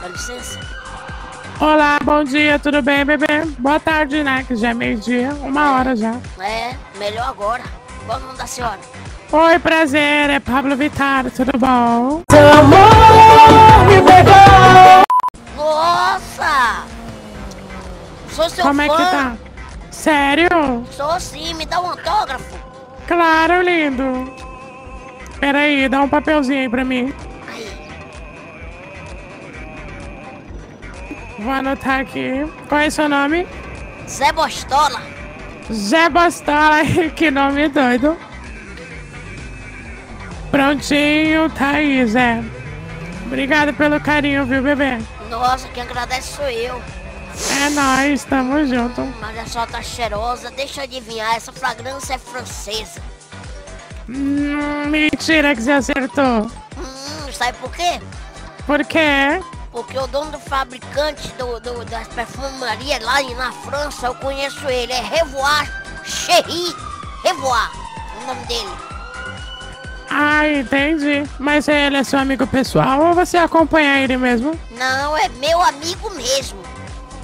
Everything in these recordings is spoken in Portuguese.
Dá licença. Olá, bom dia, tudo bem, bebê? Boa tarde, né? Que já é meio-dia, uma hora já. É, melhor agora. Qual o nome da senhora? Oi, prazer, é Pablo Vittar, tudo bom? Seu amor me pegou! Nossa! Sou seu Como fã. é que tá? Sério? Sou sim, me dá um autógrafo. Claro, lindo. Peraí, dá um papelzinho aí pra mim. Vou anotar aqui. Qual é seu nome? Zé Bostola. Zé Bostola, que nome doido. Prontinho, tá aí, Zé. Obrigado pelo carinho, viu, bebê? Nossa, quem agradece sou eu. É nóis, tamo junto. Mas a senhora tá cheirosa. Deixa eu adivinhar, essa fragrância é francesa. Hum, mentira que você acertou. Hum, sabe por quê? Por quê? Porque o dono do fabricante do, do, das perfumarias lá na França, eu conheço ele. É Revoar Cherry Revoar, o nome dele. Ah, entendi. Mas ele é seu amigo pessoal ou você acompanha ele mesmo? Não, é meu amigo mesmo.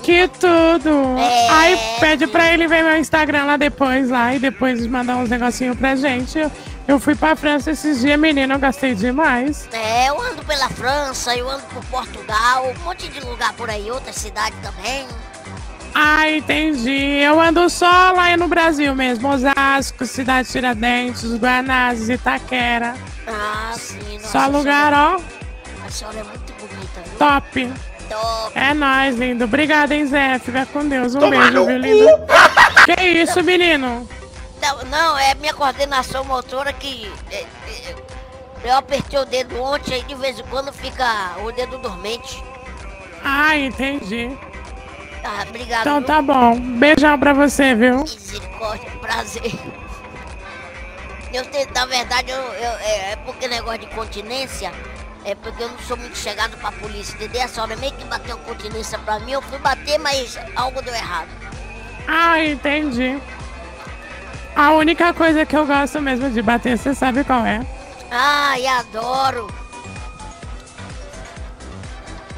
Que tudo! É. Aí pede pra ele ver meu Instagram lá depois, lá, e depois mandar uns negocinhos pra gente. Eu, fui pra França esses dias, menino, eu gastei demais. É, eu ando pela França, eu ando por Portugal, um monte de lugar por aí, outras cidades também. Ah, entendi. Eu ando só lá no Brasil mesmo. Osasco, Cidade Tiradentes, Guanás, Itaquera. Ah, sim, nossa. Só lugar, ó, A senhora é muito bonita, viu? top. Top. É nóis, lindo. Obrigada, hein, Zé. Fica com Deus. Um beijo, viu, lindo? Que isso, menino? Não, não, é minha coordenação motora que. é, é, eu apertei o dedo ontem, aí de vez em quando fica o dedo dormente. Ah, entendi. Tá, obrigado. Então tá bom. Beijão pra você, viu? Misericórdia, prazer. Eu na verdade, eu, eu- é, é porque negócio de continência, é porque eu não sou muito chegado pra polícia, entendeu? A senhora meio que bateu continência pra mim, eu fui bater, mas algo deu errado. Ah, entendi. A única coisa que eu gosto mesmo de bater, você sabe qual é? Ai, adoro.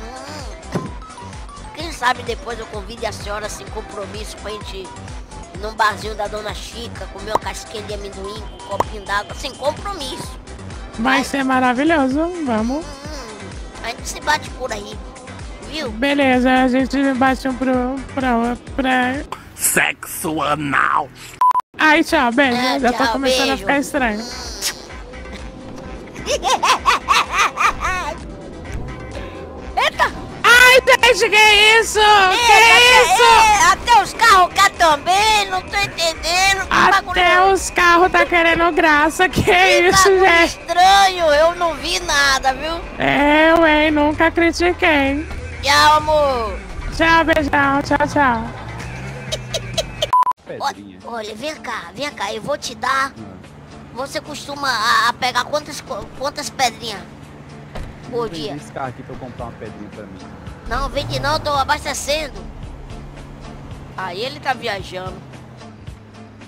Hum. Quem sabe depois eu convide a senhora sem compromisso pra gente ir num barzinho da Dona Chica, comer uma casquinha de amendoim com um copinho d'água, sem compromisso. Vai ser maravilhoso. Vamos. A gente se bate por aí, viu? Beleza, a gente bate um pro. pra. pra. Sexo anal. Ai, tchau, beijo. É, Já tô tchau, começando a beijo. ficar estranho. Eita! Ai, gente, que isso? que Eita, isso? é, até cá também, não tô entendendo. Que bagulho Até os carros tá querendo graça. Que que isso, gente? estranho, eu não vi nada, viu? Eu, hein? Nunca critiquei. Tchau, amor. Tchau, beijão. Tchau, tchau. Olha, olha, vem cá, vem cá, eu vou te dar. Você costuma a, a pegar quantas, quantas pedrinhas por dia? esse carro aqui pra eu comprar uma pedrinha pra mim. Não, vende não, eu tô abastecendo. Aí ele tá viajando.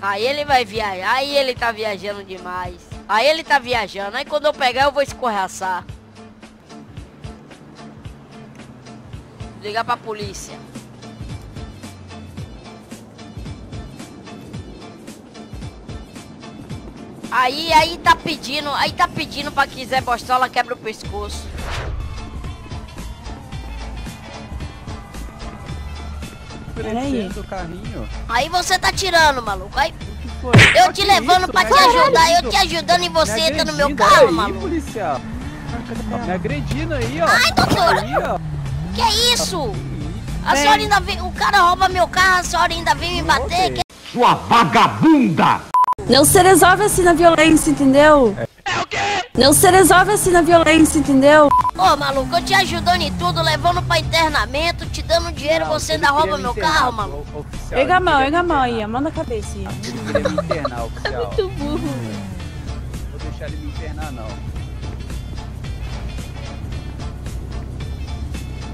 Aí ele vai viajar, aí ele tá viajando demais. Aí ele tá viajando, aí quando eu pegar eu vou escorraçar. Ligar pra polícia. Aí, aí tá pedindo, aí tá pedindo pra que Zé Bostola quebra o pescoço. Peraí. o carrinho. Aí você tá tirando, maluco. Aí Foi. eu te levando pra te ajudar, eu te ajudando e você entra no meu carro, aí, maluco. policial. Me agredindo aí, ó. Ai, doutora. Aí, ó. Que é isso? A senhora ainda vem, o cara rouba meu carro, a senhora ainda vem me bater. Que... Sua vagabunda! Não se resolve assim na violência, entendeu? É? Não se resolve assim na violência, entendeu? Ô, maluco, eu te ajudando em tudo, levando pra internamento, te dando dinheiro, Não, você ainda rouba me meu internar, carro, maluco. oficial, Erga a mão, erga a mão aí, manda a cabeça aí. Ele me internar, oficial. Muito burro. Não vou deixar ele me internar, não.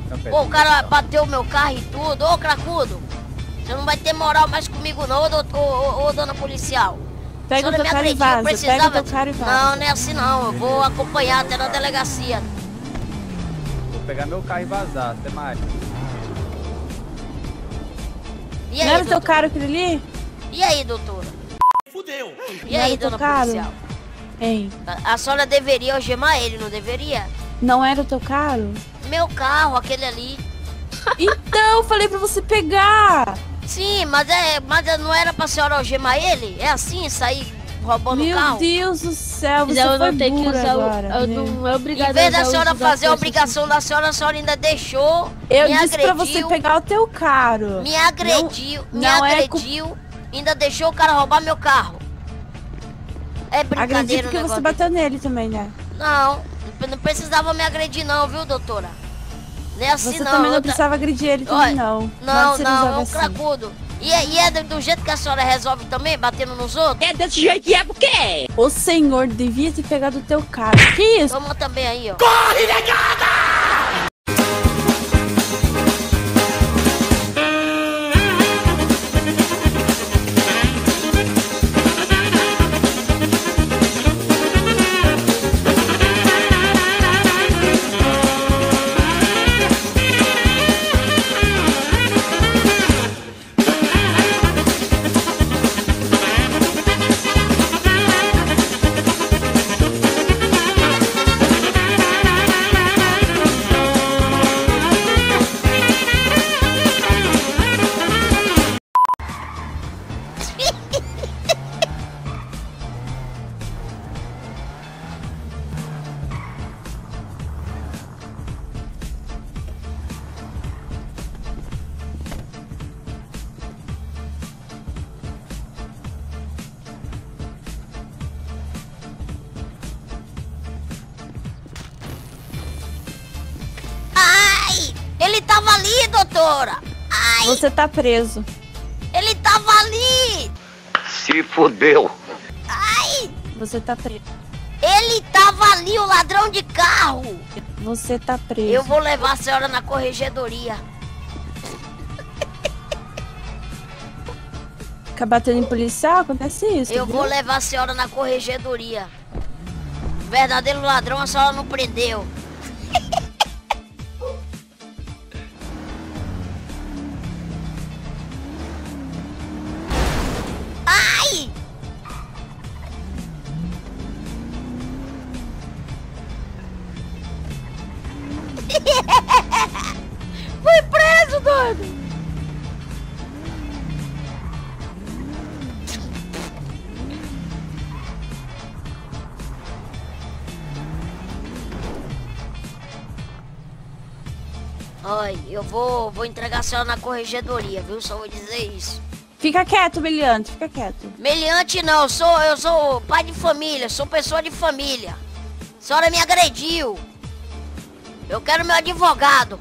Uma Ô, pedrinha, o cara bateu meu carro e tudo. Ô, cracudo, você não vai ter moral mais comigo não, ô, doutor, ô, ô, ô, dona policial. Pega o teu cara e vaza. Pega o teu cara e vaza. Não, não é assim não, eu vou acompanhar até na delegacia. pegar meu carro e vazar. Até mais. E Não aí, era o teu caro aquele ali? E aí, doutora? Fudeu. E Não aí, dona caro? policial? Hein? A, a senhora deveria algemar ele, não deveria? Não era o teu caro? Meu carro, aquele ali. Então, eu falei pra você pegar! Sim, mas, é, mas não era pra senhora algemar ele? É assim, sair roubando o Meu carro? Deus do céu, você foi não tem que usar o. agora. ela meu. não é obrigada Em vez da senhora fazer a obrigação da senhora, a senhora ainda deixou, Eu me disse pra você agrediu, pegar o teu caro. me agrediu, me não é cu- agrediu, ainda deixou o cara roubar meu carro. É brincadeira o porque você bateu nele também, né? Não, não precisava me agredir não, viu, doutora? Não é assim Você não. também não precisava agredir ele Olha, também, não. Não, se não, é um assim. cracudo. E é, e é do, do jeito que a senhora resolve também, batendo nos outros? É desse jeito que é porque. O senhor devia ter pegado o teu caro. Que isso? Toma também aí, ó. Corre, negada! Ele tava ali, doutora! Ai! Você tá preso. Ele tava ali! Se fudeu. Ai! Você tá preso. Ele tava ali, o ladrão de carro! Você tá preso. Eu vou levar a senhora na corregedoria. Ficar batendo em policial, acontece isso. Eu viu? vou levar a senhora na corregedoria. Verdadeiro ladrão a senhora não prendeu. Ai, eu vou, vou entregar a senhora na corregedoria, viu? Só vou dizer isso. Fica quieto, brilhante, fica quieto. Meliante não, eu sou, eu sou pai de família, sou pessoa de família. A senhora me agrediu. Eu quero meu advogado.